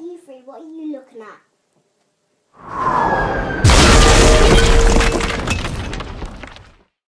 are you three? What are you looking at?